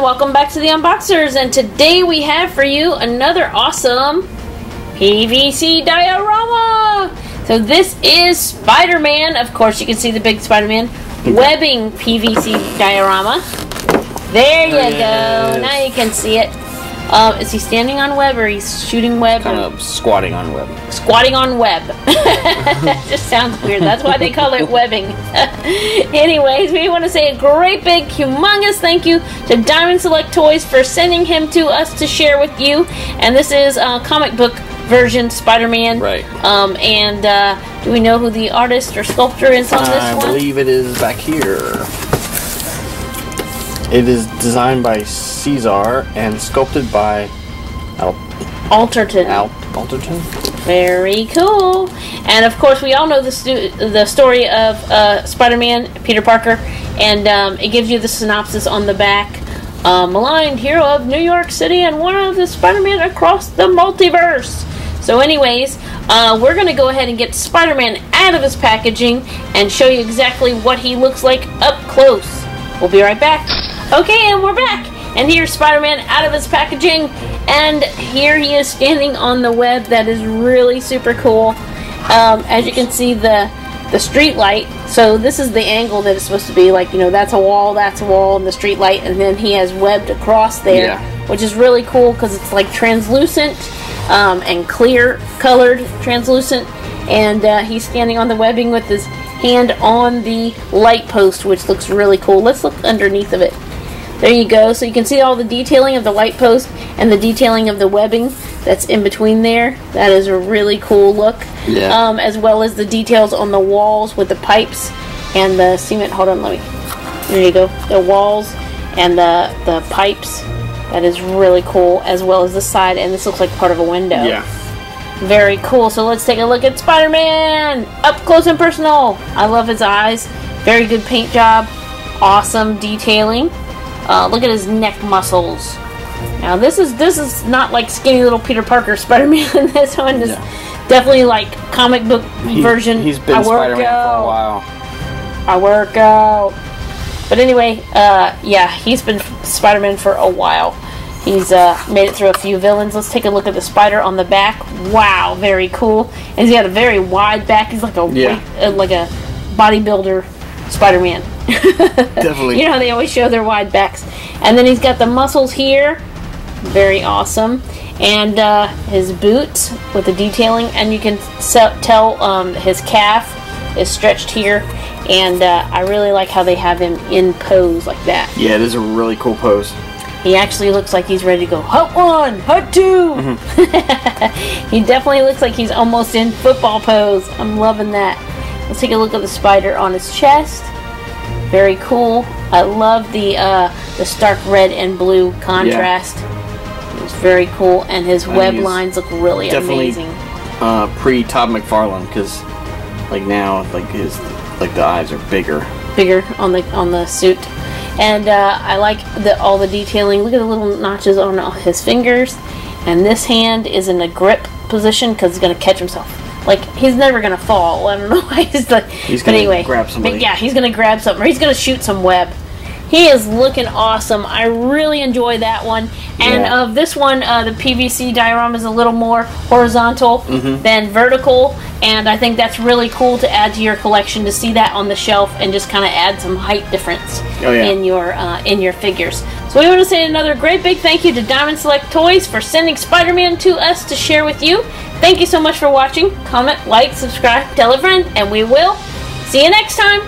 welcome back to the Unboxers, and today we have for you another awesome PVC diorama! So this is Spider-Man, of course you can see the big Spider-Man, webbing PVC diorama. There oh, you There go, now you can see it. Uh, is he standing on web or he's shooting web? Kind of squatting on web. squatting on web. that just sounds weird. That's why they call it webbing. Anyways, we want to say a great big, humongous thank you to Diamond Select Toys for sending him to us to share with you. And this is a comic book version Spider-Man. Right. Um, and uh, do we know who the artist or sculptor is on this one? I believe it is back here. It is designed by Caesar and sculpted by Al, Alterton. Al Alderton. Very cool. And of course, we all know the, the story of uh, Spider Man, Peter Parker, and um, it gives you the synopsis on the back. Maligned hero of New York City and one of the Spider Man across the multiverse. So, anyways, uh, we're going to go ahead and get Spider Man out of his packaging and show you exactly what he looks like up close. We'll be right back. Okay, and we're back. And here's Spider-Man out of his packaging, and here he is standing on the web. That is really super cool. Um, as you can see, the the street light. So this is the angle that it's supposed to be. Like you know, that's a wall, that's a wall, and the street light, and then he has webbed across there, Yeah. which is really cool because it's like translucent um, and clear colored, translucent. And uh, he's standing on the webbing with his hand on the light post, which looks really cool. Let's look underneath of it. There you go. So you can see all the detailing of the light post and the detailing of the webbing that's in between there. That is a really cool look. Yeah. Um, as well as the details on the walls with the pipes and the cement. Hold on, let me. There you go. The walls and the the pipes. That is really cool, as well as the side. And this looks like part of a window. Yeah. Very cool. So let's take a look at Spider-Man up close and personal. I love his eyes. Very good paint job. Awesome detailing. Uh, look at his neck muscles. Now this is this is not like skinny little Peter Parker Spider-Man. this one is Yeah. definitely like comic book He- version. He's been I work Spider-Man for a out. while. I work out. But anyway, uh, yeah, he's been Spider-Man for a while. He's uh, made it through a few villains. Let's take a look at the spider on the back. Wow, very cool. And he's got a very wide back. He's like a Yeah. uh, like a bodybuilder Spider-Man. Definitely. you know how they always show their wide backs. And then he's got the muscles here. Very awesome. And uh, his boots with the detailing. And you can tell um, his calf is stretched here. And uh, I really like how they have him in pose like that. Yeah, it is a really cool pose. He actually looks like he's ready to go hut one, hut 2 he definitely looks like he's almost in football pose. I'm loving that. Let's take a look at the spider on his chest. Very cool. I love the uh, the stark red and blue contrast. It's very cool, and his web lines look really definitely- amazing. Uh, pre Todd McFarlane, because like now, like his like the eyes are bigger. bigger on the on the suit. And uh, I like the all the detailing. Look at the little notches on all his fingers. And this hand is in a grip position because he's gonna catch himself. Like he's never gonna fall. I don't know why he's like. He's but gonna anyway, grab somebody. But yeah, he's gonna grab something. Or he's gonna shoot some web. He is looking awesome. I really enjoy that one. And Yeah. of this one, uh, the PVC diorama is a little more horizontal Mm-hmm. than vertical, and I think that's really cool to add to your collection to see that on the shelf and just kind of add some height difference Oh, yeah. in your uh, in your figures. So we want to say another great big thank you to Diamond Select Toys for sending Spider-Man to us to share with you. Thank you so much for watching. Comment, like, subscribe, tell a friend, and we will see you next time.